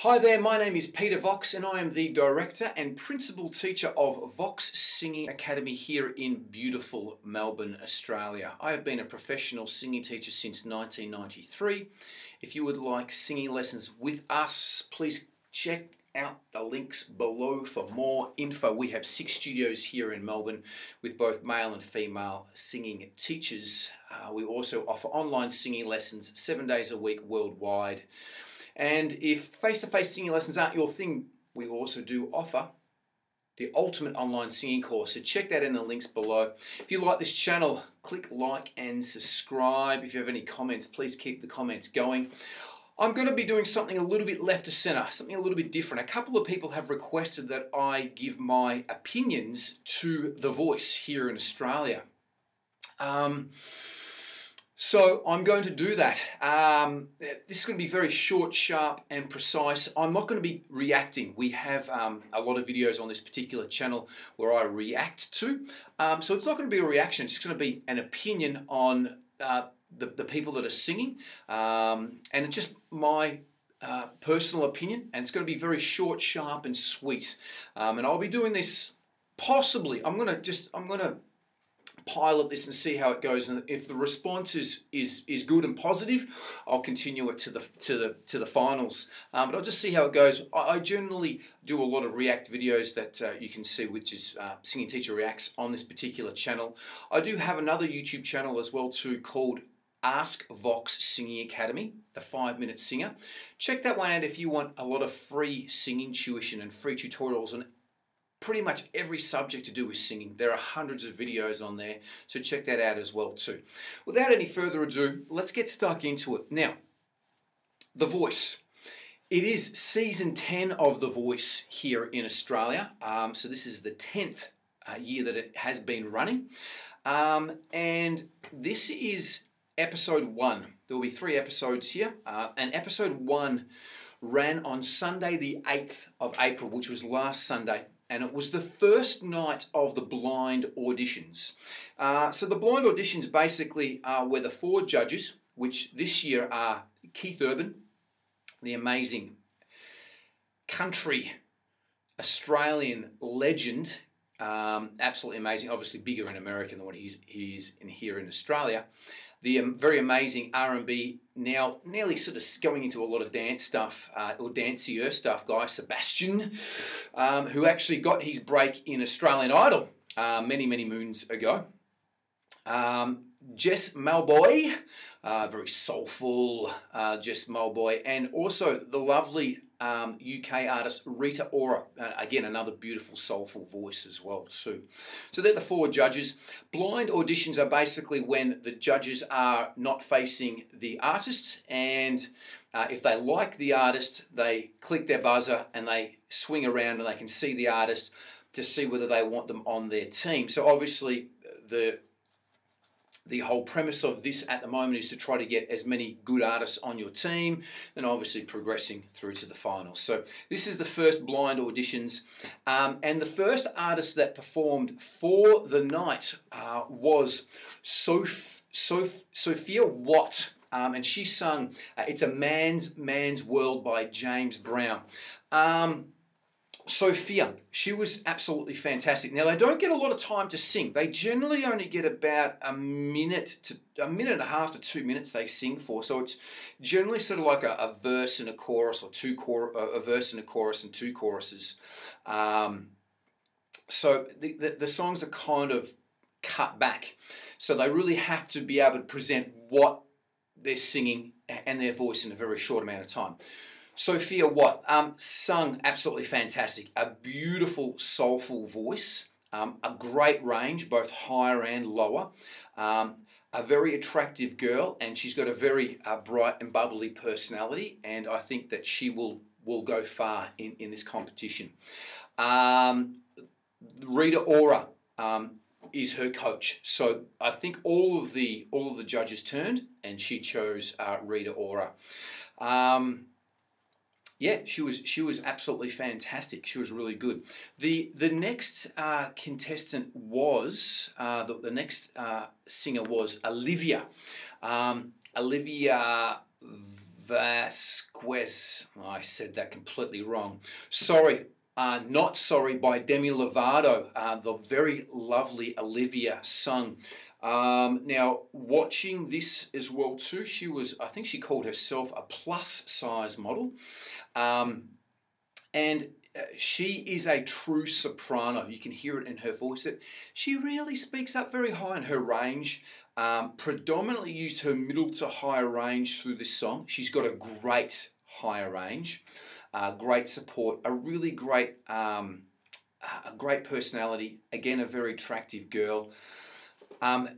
Hi there, my name is Peter Vox and I am the director and principal teacher of Vox Singing Academy here in beautiful Melbourne, Australia. I have been a professional singing teacher since 1993. If you would like singing lessons with us, please check out the links below for more info. We have six studios here in Melbourne with both male and female singing teachers. Uh, we also offer online singing lessons seven days a week worldwide. And if face to face singing lessons aren't your thing, we also do offer the ultimate online singing course. So check that in the links below. If you like this channel, click like and subscribe. If you have any comments, please keep the comments going. I'm going to be doing something a little bit left of center, something a little bit different. A couple of people have requested that I give my opinions to The Voice here in Australia. Um, so I'm going to do that. Um, this is going to be very short, sharp, and precise. I'm not going to be reacting. We have um, a lot of videos on this particular channel where I react to. Um, so it's not going to be a reaction. It's going to be an opinion on uh, the, the people that are singing. Um, and it's just my uh, personal opinion. And it's going to be very short, sharp, and sweet. Um, and I'll be doing this possibly. I'm going to just, I'm going to pilot this and see how it goes. And if the response is is is good and positive, I'll continue it to the to the to the finals. Um, but I'll just see how it goes. I, I generally do a lot of React videos that uh, you can see, which is uh, Singing Teacher Reacts on this particular channel. I do have another YouTube channel as well too called Ask Vox Singing Academy, the five minute singer. Check that one out if you want a lot of free singing tuition and free tutorials on pretty much every subject to do with singing. There are hundreds of videos on there, so check that out as well too. Without any further ado, let's get stuck into it. Now, The Voice. It is season 10 of The Voice here in Australia. Um, so this is the 10th uh, year that it has been running. Um, and this is episode one. There will be three episodes here. Uh, and episode one ran on Sunday, the 8th of April, which was last Sunday and it was the first night of the blind auditions. Uh, so the blind auditions basically are where the four judges, which this year are Keith Urban, the amazing country Australian legend, um, absolutely amazing, obviously bigger in America than what he's, he's in here in Australia the um, very amazing R&B, now nearly sort of going into a lot of dance stuff, uh, or dancier stuff, guy, Sebastian, um, who actually got his break in Australian Idol uh, many, many moons ago. Um, Jess Mauboy uh, very soulful uh, Jess Mauboy and also the lovely um, UK artist Rita Ora. Uh, again, another beautiful, soulful voice as well too. So they're the four judges. Blind auditions are basically when the judges are not facing the artist, and uh, if they like the artist, they click their buzzer and they swing around and they can see the artist to see whether they want them on their team. So obviously the the whole premise of this at the moment is to try to get as many good artists on your team, and obviously progressing through to the finals. So this is the first blind auditions, um, and the first artist that performed for the night uh, was Soph- Soph- Sophia Watt. Um, and she sung uh, "It's a Man's Man's World" by James Brown. Um, Sophia, she was absolutely fantastic. Now they don't get a lot of time to sing. They generally only get about a minute to a minute and a half to two minutes they sing for. So it's generally sort of like a, a verse and a chorus, or two chor- a verse and a chorus and two choruses. Um, so the, the, the songs are kind of cut back. So they really have to be able to present what they're singing and their voice in a very short amount of time. Sophia Watt um, sung absolutely fantastic. A beautiful, soulful voice, um, a great range, both higher and lower. Um, a very attractive girl, and she's got a very uh, bright and bubbly personality, and I think that she will will go far in, in this competition. Um, Rita Ora um, is her coach, so I think all of the all of the judges turned, and she chose uh, Rita Ora. Um, yeah, she was she was absolutely fantastic. She was really good. The the next uh, contestant was uh, the, the next uh, singer was Olivia. Um, Olivia Vasquez. Oh, I said that completely wrong. Sorry, uh, Not Sorry by Demi Lovato. Uh, the very lovely Olivia sung. Um, now, watching this as well too, she was, I think she called herself a plus size model. Um, and uh, she is a true soprano. You can hear it in her voice. That she really speaks up very high in her range. Um, predominantly used her middle to higher range through this song. She's got a great higher range, uh, great support, a really great, um, a great personality. Again, a very attractive girl. Um,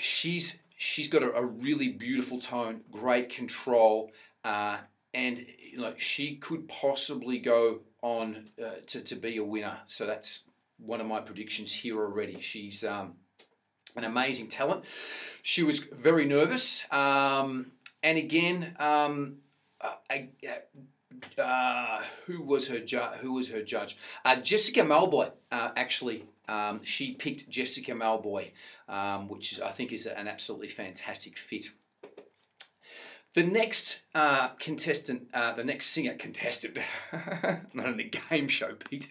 she's she's got a, a, really beautiful tone, great control, uh, and you know, she could possibly go on uh, to, to be a winner. So that's one of my predictions here already. She's um, an amazing talent. She was very nervous, um, and again, um, I, uh, who was her ju- who was her judge? Uh, Jessica Mauboy uh, actually. Um, she picked Jessica Mauboy, um, which is, I think is an absolutely fantastic fit. The next uh, contestant, uh, the next singer contestant, not in a game show, Pete.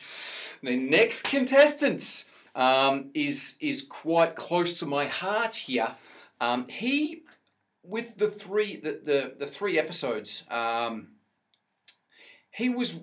The next contestant um, is is quite close to my heart here. Um, he, with the three the the, the three episodes, um, he was.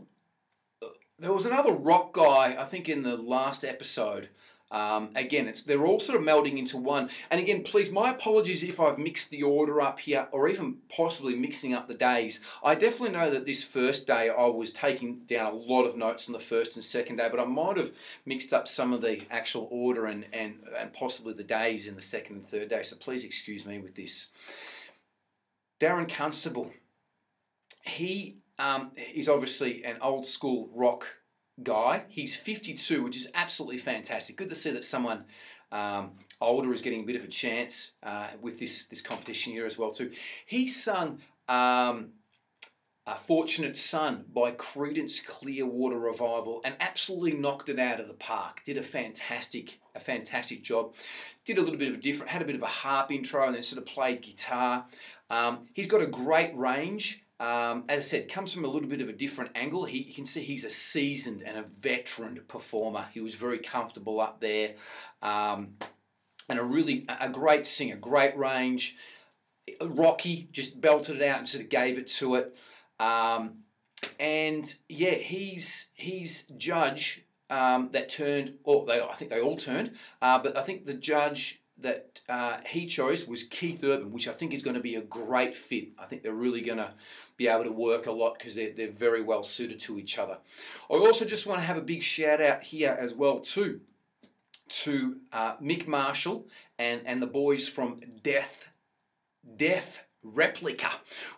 There was another rock guy, I think, in the last episode um, again, it's they're all sort of melding into one. And again, please, my apologies if I've mixed the order up here or even possibly mixing up the days. I definitely know that this first day I was taking down a lot of notes on the first and second day, but I might have mixed up some of the actual order and, and, and possibly the days in the second and third day. So please excuse me with this. Darren Constable, he um, is obviously an old school rock guy. He's 52, which is absolutely fantastic. Good to see that someone um, older is getting a bit of a chance uh, with this, this competition here as well too. He sung um, a Fortunate Son by Creedence Clearwater Revival and absolutely knocked it out of the park. Did a fantastic, a fantastic job. Did a little bit of a different, had a bit of a harp intro and then sort of played guitar. Um, he's got a great range. Um, as I said, comes from a little bit of a different angle. He, you can see he's a seasoned and a veteran performer. He was very comfortable up there, um, and a really a great singer, great range. Rocky just belted it out and sort of gave it to it. Um, and yeah, he's he's judge um, that turned, or they I think they all turned, uh, but I think the judge that uh, he chose was Keith Urban, which I think is going to be a great fit. I think they're really going to be able to work a lot because they're, they're very well suited to each other. I also just want to have a big shout out here as well too to uh, Mick Marshall and, and the boys from Death, Death Replica,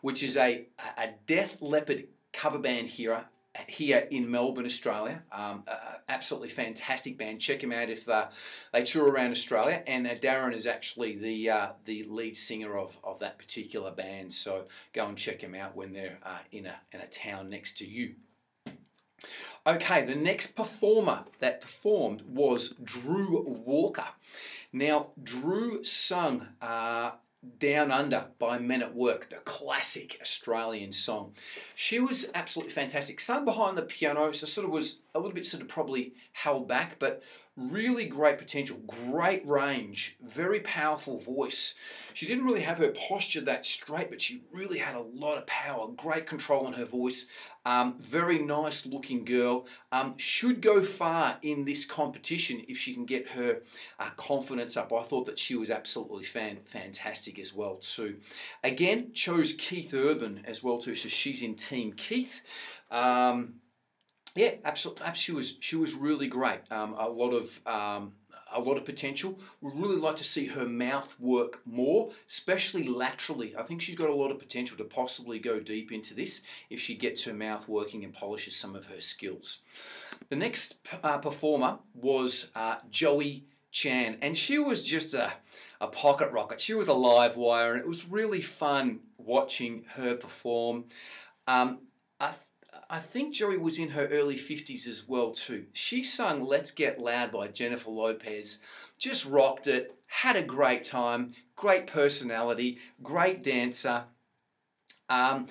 which is a, a Def Leppard cover band here here in Melbourne, Australia. Um, uh, absolutely fantastic band. Check them out if uh, they tour around Australia. And uh, Darren is actually the uh, the lead singer of, of that particular band. So go and check them out when they're uh, in a in a town next to you. Okay, the next performer that performed was Drew Walker. Now, Drew sung uh, down Under by Men at Work, the classic Australian song. She was absolutely fantastic. Sung behind the piano, so sort of was a little bit sort of probably held back, but really great potential, great range, very powerful voice. She didn't really have her posture that straight, but she really had a lot of power, great control in her voice. Um, very nice looking girl. Um, should go far in this competition if she can get her uh, confidence up. I thought that she was absolutely fan fantastic as well too. Again, chose Keith Urban as well too, so she's in Team Keith. Um, yeah, absolutely. She was she was really great. Um, a lot of um, a lot of potential. We'd really like to see her mouth work more, especially laterally. I think she's got a lot of potential to possibly go deep into this if she gets her mouth working and polishes some of her skills. The next uh, performer was uh, Joey Chan, and she was just a, a pocket rocket. She was a live wire, and it was really fun watching her perform. Um, I think Joey was in her early 50s as well too. She sung Let's Get Loud by Jennifer Lopez, just rocked it, had a great time, great personality, great dancer. Um,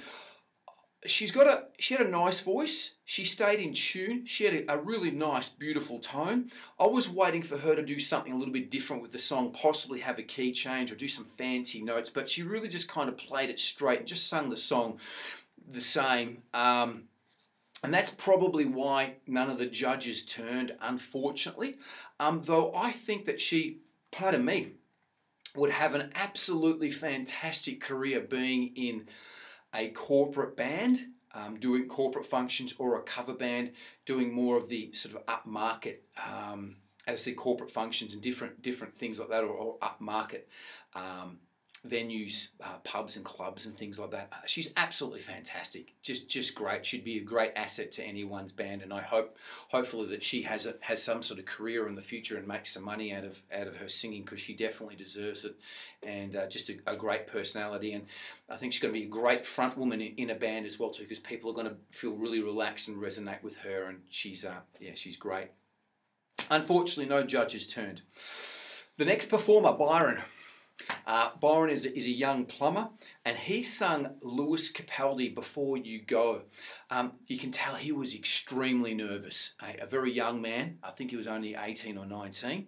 she's got a she had a nice voice. She stayed in tune. She had a, a, really nice, beautiful tone. I was waiting for her to do something a little bit different with the song, possibly have a key change or do some fancy notes. But she really just kind of played it straight and just sung the song the same. Um, and that's probably why none of the judges turned, unfortunately. Um, though I think that she, pardon me, would have an absolutely fantastic career being in a corporate band, um, doing corporate functions, or a cover band, doing more of the sort of upmarket, um, as I say, corporate functions and different different things like that, or, or upmarket um, venues, uh, pubs and clubs and things like that. Uh, she's absolutely fantastic, just just great. She'd be a great asset to anyone's band, and I hope, hopefully, that she has a, has some sort of career in the future and makes some money out of out of her singing because she definitely deserves it, and uh, just a, a, great personality. And I think she's going to be a great front woman in, in a band as well too, because people are going to feel really relaxed and resonate with her, and she's uh, yeah, she's great. Unfortunately, no judges turned. The next performer, Byron. Uh, Byron is a, is a young plumber, and he sung Lewis Capaldi Before You Go. Um, you can tell he was extremely nervous. A, a, very young man, I think he was only 18 or 19.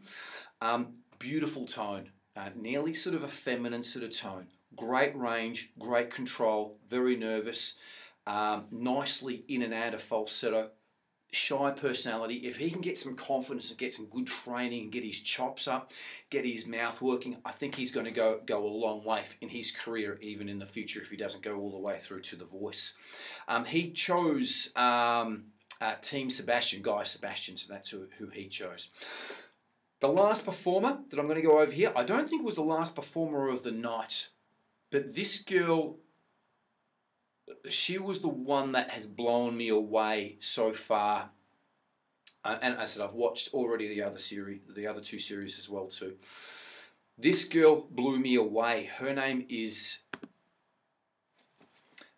Um, beautiful tone, uh, nearly sort of a feminine sort of tone. Great range, great control, very nervous, um, nicely in and out of falsetto shy personality, if he can get some confidence and get some good training and get his chops up, get his mouth working, I think he's going to go go a long way in his career, even in the future, if he doesn't go all the way through to the voice. Um, he chose um, uh, Team Sebastian, Guy Sebastian, so that's who, who he chose. The last performer that I'm going to go over here, I don't think was the last performer of the night, but this girl she was the one that has blown me away so far. And I said I've watched already the other series, the other two series as well too. This girl blew me away. Her name is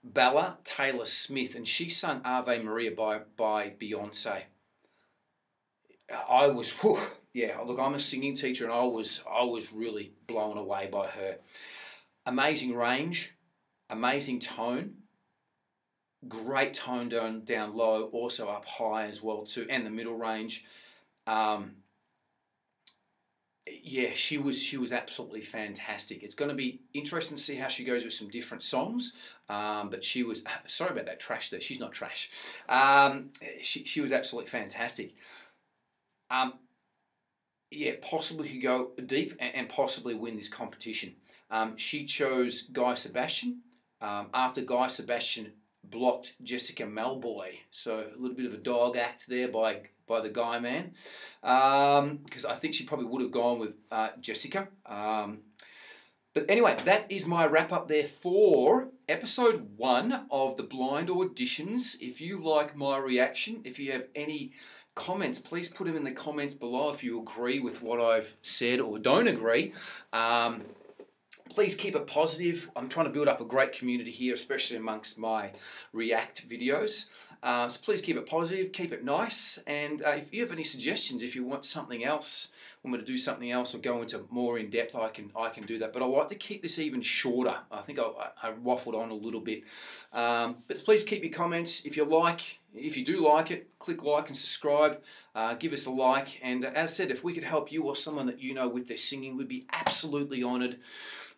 Bella Taylor Smith, and she sung Ave Maria by by Beyonce. I was, whew, yeah. Look, I'm a singing teacher, and I was I was really blown away by her. Amazing range, amazing tone great tone down down low, also up high as well too, and the middle range. Um, yeah, she was she was absolutely fantastic. It's going to be interesting to see how she goes with some different songs. Um, but she was sorry about that trash there. She's not trash. Um, she she was absolutely fantastic. Um, yeah, possibly could go deep and, and possibly win this competition. Um, she chose Guy Sebastian. Um, after Guy Sebastian blocked Jessica Mauboy. So a little bit of a dog act there by by the guy man, because um, I think she probably would have gone with uh, Jessica. Um, but anyway, that is my wrap up there for episode one of the blind auditions. If you like my reaction, if you have any comments, please put them in the comments below if you agree with what I've said or don't agree. Um, please keep it positive. I'm trying to build up a great community here, especially amongst my React videos. Uh, so please keep it positive, keep it nice, and uh, if you have any suggestions, if you want something else, want me to do something else or go into more in depth, I can I can do that. But I like to keep this even shorter. I think I, I waffled on a little bit, um, but please keep your comments. If you like, if you do like it, click like and subscribe. Uh, give us a like, and as I said, if we could help you or someone that you know with their singing, we'd be absolutely honoured.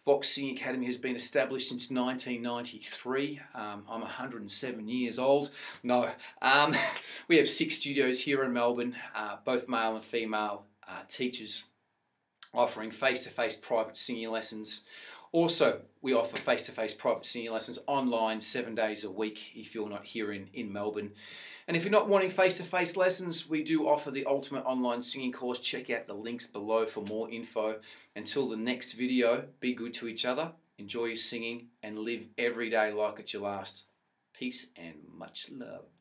Vox Singing Academy has been established since 1993. Um, I'm 107 years old. No, um, we have six studios here in Melbourne, uh, both male and female uh, teachers offering face-to-face private singing lessons. Also, we offer face-to-face private singing lessons online seven days a week if you're not here in, in Melbourne. And if you're not wanting face-to-face lessons, we do offer the Ultimate Online Singing Course. Check out the links below for more info. Until the next video, be good to each other, enjoy your singing, and live every day like it's your last. Peace and much love.